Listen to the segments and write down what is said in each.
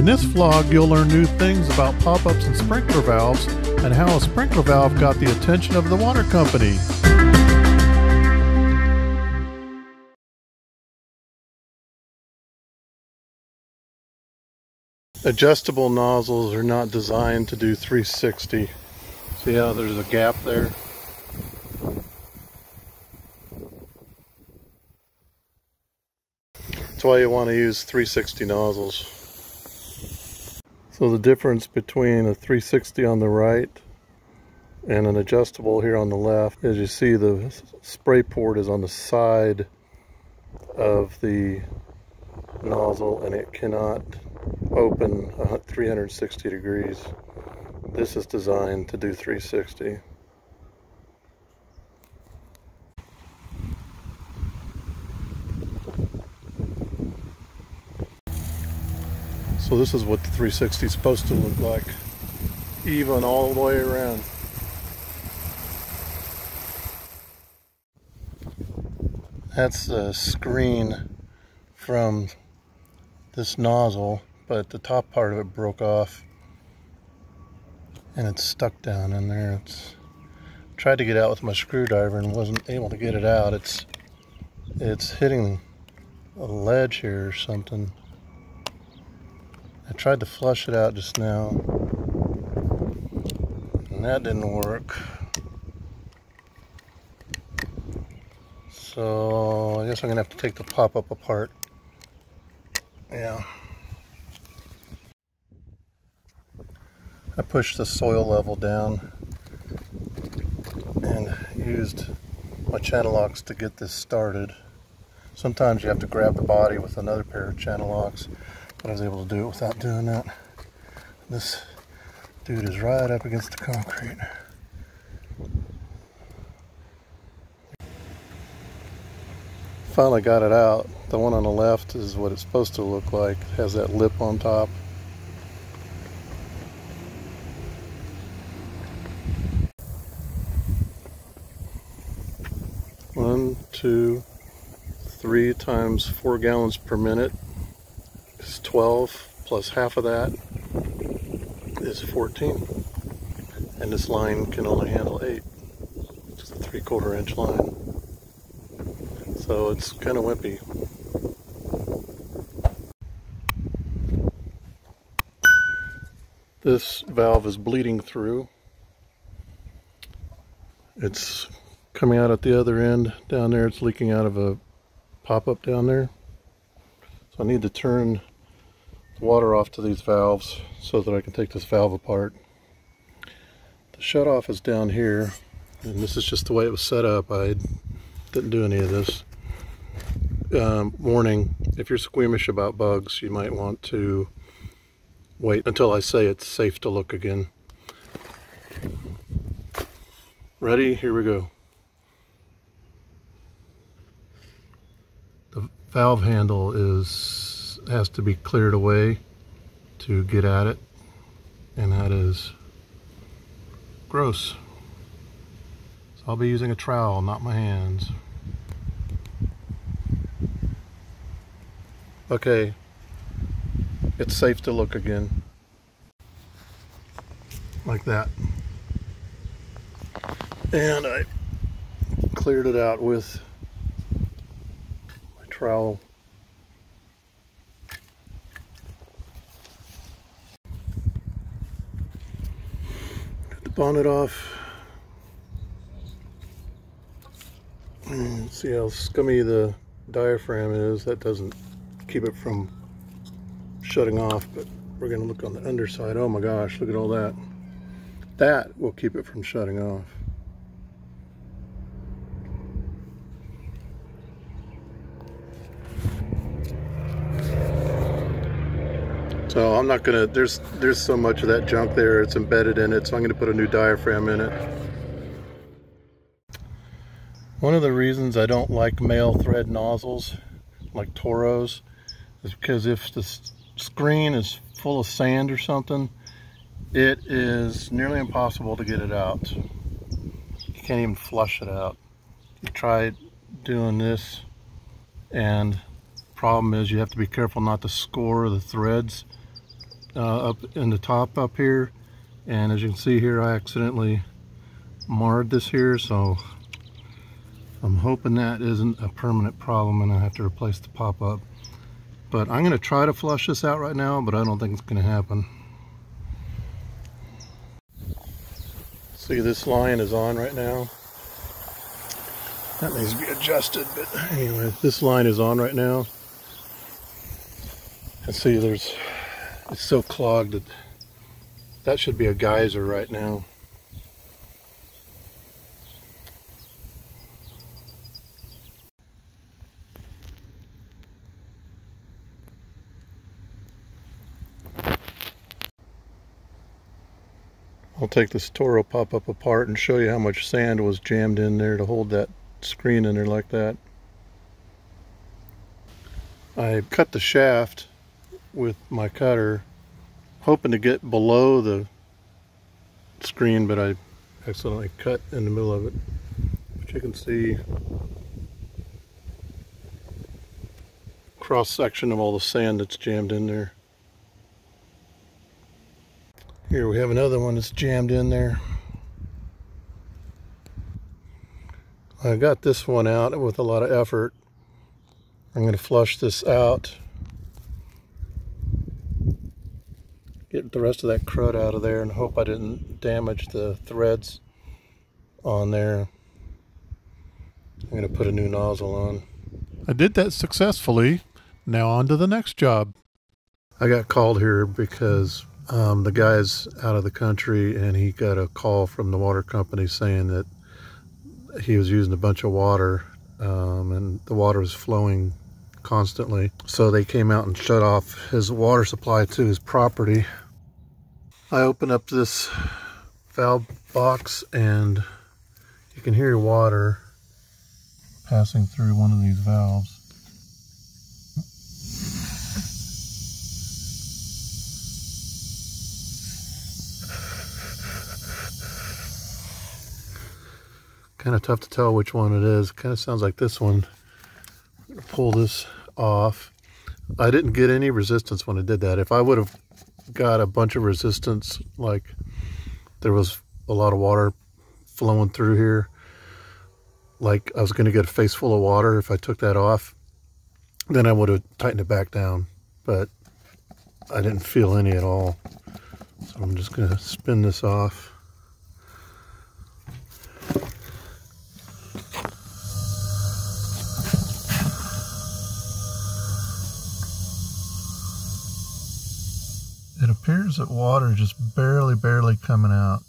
In this vlog, you'll learn new things about pop-ups and sprinkler valves and how a sprinkler valve got the attention of the water company. Adjustable nozzles are not designed to do 360. See how there's a gap there? That's why you want to use 360 nozzles. So the difference between a 360 on the right and an adjustable here on the left as you see the spray port is on the side of the nozzle and it cannot open 360 degrees. This is designed to do 360. So this is what the 360 is supposed to look like. Even all the way around. That's the screen from this nozzle, but the top part of it broke off and it's stuck down in there. It's tried to get out with my screwdriver and wasn't able to get it out. It's it's hitting a ledge here or something. I tried to flush it out just now and that didn't work. So I guess I'm gonna have to take the pop-up apart. Yeah. I pushed the soil level down and used my channel locks to get this started. Sometimes you have to grab the body with another pair of channel locks, but I was able to do it without doing that. This dude is right up against the concrete. Finally got it out. The one on the left is what it's supposed to look like. It has that lip on top. One, two, three times four gallons per minute 12 plus half of that is 14 and this line can only handle eight it's a three quarter inch line. So it's kind of wimpy. This valve is bleeding through. It's coming out at the other end down there. It's leaking out of a pop-up down there. So I need to turn water off to these valves so that I can take this valve apart. The shut-off is down here and this is just the way it was set up. I didn't do any of this. Um, warning if you're squeamish about bugs you might want to wait until I say it's safe to look again. Ready? Here we go. The valve handle is has to be cleared away to get at it and that is gross. So I'll be using a trowel not my hands. Okay. It's safe to look again. Like that. And I cleared it out with my trowel. Bonnet off. And see how scummy the diaphragm is. That doesn't keep it from shutting off, but we're gonna look on the underside. Oh my gosh, look at all that. That will keep it from shutting off. So I'm not gonna, there's there's so much of that junk there, it's embedded in it, so I'm gonna put a new diaphragm in it. One of the reasons I don't like male thread nozzles, like Toros, is because if the screen is full of sand or something, it is nearly impossible to get it out. You can't even flush it out. You try doing this and problem is you have to be careful not to score the threads uh, up in the top up here. And as you can see here, I accidentally marred this here. So I'm hoping that isn't a permanent problem and I have to replace the pop-up. But I'm going to try to flush this out right now, but I don't think it's going to happen. See, this line is on right now. That needs to be adjusted, but anyway, this line is on right now. And see, there's, it's so clogged that that should be a geyser right now. I'll take this Toro pop-up apart and show you how much sand was jammed in there to hold that screen in there like that. I cut the shaft with my cutter hoping to get below the screen but I accidentally cut in the middle of it. But you can see cross section of all the sand that's jammed in there. Here we have another one that's jammed in there. I got this one out with a lot of effort. I'm going to flush this out. Get the rest of that crud out of there and hope I didn't damage the threads on there. I'm going to put a new nozzle on. I did that successfully. Now on to the next job. I got called here because um, the guy's out of the country and he got a call from the water company saying that he was using a bunch of water um, and the water was flowing constantly. So they came out and shut off his water supply to his property. I open up this valve box and you can hear water passing through one of these valves. kind of tough to tell which one it is. Kind of sounds like this one. Pull this off. I didn't get any resistance when I did that. If I would have got a bunch of resistance, like there was a lot of water flowing through here, like I was going to get a face full of water if I took that off, then I would have tightened it back down. But I didn't feel any at all. So I'm just going to spin this off. Appears that water is just barely, barely coming out.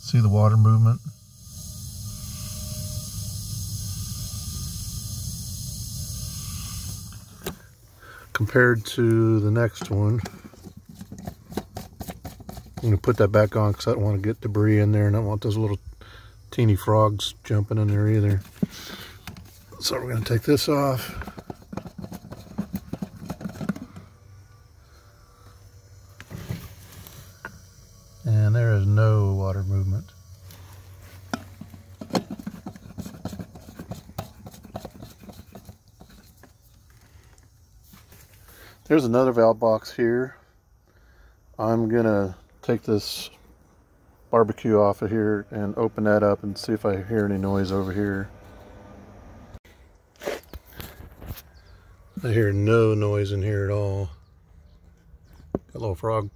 See the water movement? Compared to the next one, I'm going to put that back on because I don't want to get debris in there and I don't want those little teeny frogs jumping in there either. So we're going to take this off. and there is no water movement. There's another valve box here. I'm gonna take this barbecue off of here and open that up and see if I hear any noise over here. I hear no noise in here at all. Hello, frog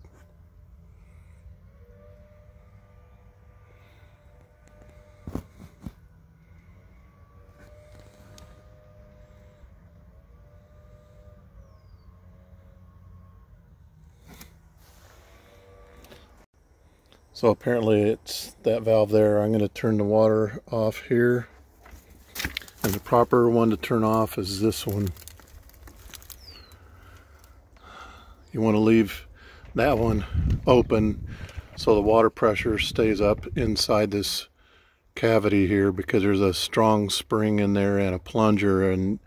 So apparently it's that valve there. I'm going to turn the water off here. And the proper one to turn off is this one. You want to leave that one open so the water pressure stays up inside this cavity here because there's a strong spring in there and a plunger and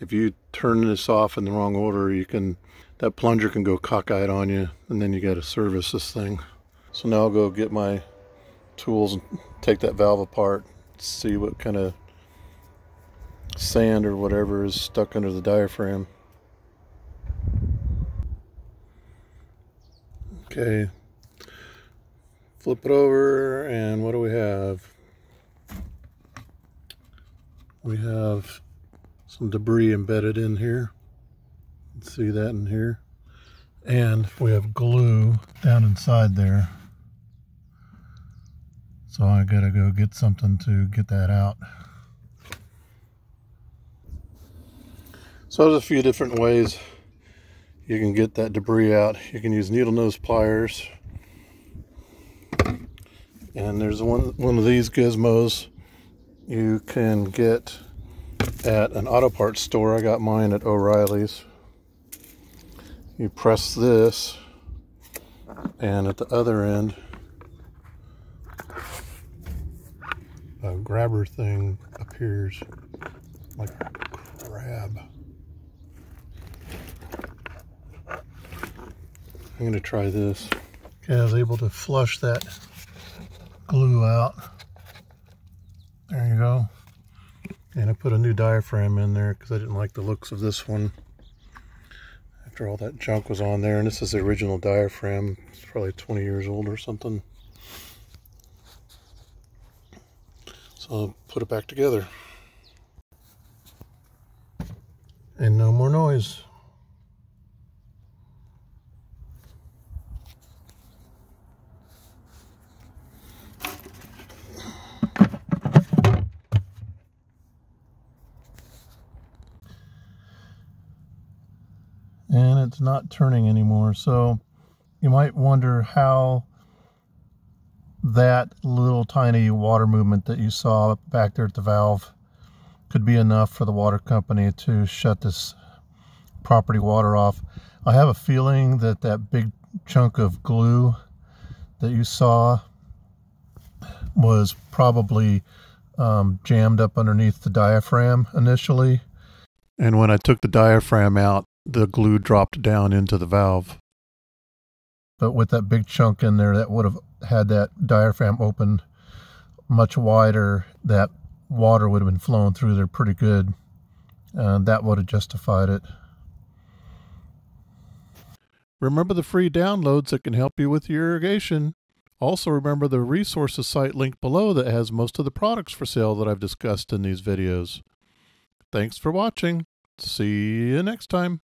if you turn this off in the wrong order you can that plunger can go cockeyed on you and then you got to service this thing. So now I'll go get my tools and take that valve apart, see what kind of sand or whatever is stuck under the diaphragm. Okay. Flip it over, and what do we have? We have some debris embedded in here. See that in here? And we have glue down inside there. So I gotta go get something to get that out. So there's a few different ways you can get that debris out. You can use needle nose pliers. And there's one, one of these gizmos you can get at an auto parts store. I got mine at O'Reilly's. You press this, and at the other end, a grabber thing appears like a crab. I'm going to try this. Okay, I was able to flush that glue out. There you go. And I put a new diaphragm in there because I didn't like the looks of this one after all that junk was on there. And this is the original diaphragm. It's probably 20 years old or something. So I'll put it back together. And no more noise. and it's not turning anymore. So you might wonder how that little tiny water movement that you saw back there at the valve could be enough for the water company to shut this property water off. I have a feeling that that big chunk of glue that you saw was probably um, jammed up underneath the diaphragm initially. And when I took the diaphragm out, the glue dropped down into the valve. But with that big chunk in there, that would have had that diaphragm open much wider. That water would have been flowing through there pretty good. And that would have justified it. Remember the free downloads that can help you with your irrigation. Also remember the resources site link below that has most of the products for sale that I've discussed in these videos. Thanks for watching. See you next time.